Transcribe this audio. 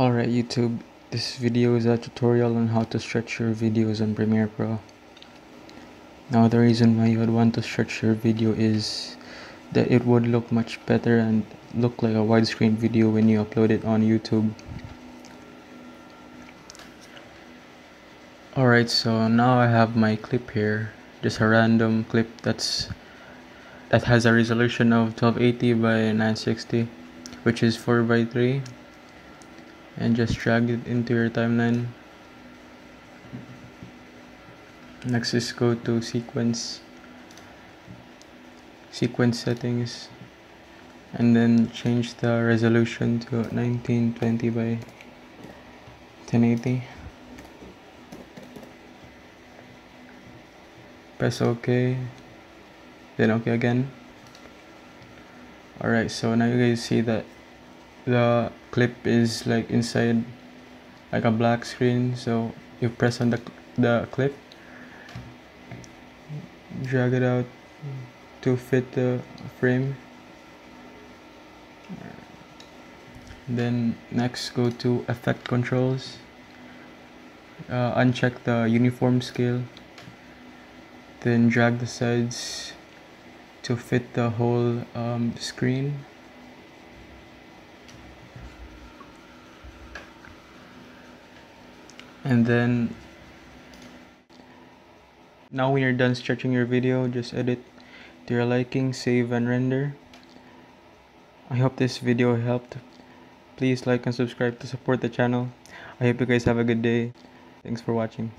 Alright YouTube, this video is a tutorial on how to stretch your videos on Premiere Pro. Now the reason why you would want to stretch your video is that it would look much better and look like a widescreen video when you upload it on YouTube. Alright, so now I have my clip here. Just a random clip that's that has a resolution of 1280 by 960 which is 4 by 3 and just drag it into your timeline. Next is go to sequence. Sequence settings. And then change the resolution to 1920 by 1080 press ok. Then ok again. Alright so now you guys see that the clip is like inside like a black screen so you press on the, the clip. Drag it out to fit the frame. Then next go to effect controls. Uh, uncheck the uniform scale. Then drag the sides to fit the whole um, screen and then now when you're done stretching your video just edit to your liking save and render. I hope this video helped. Please like and subscribe to support the channel. I hope you guys have a good day. Thanks for watching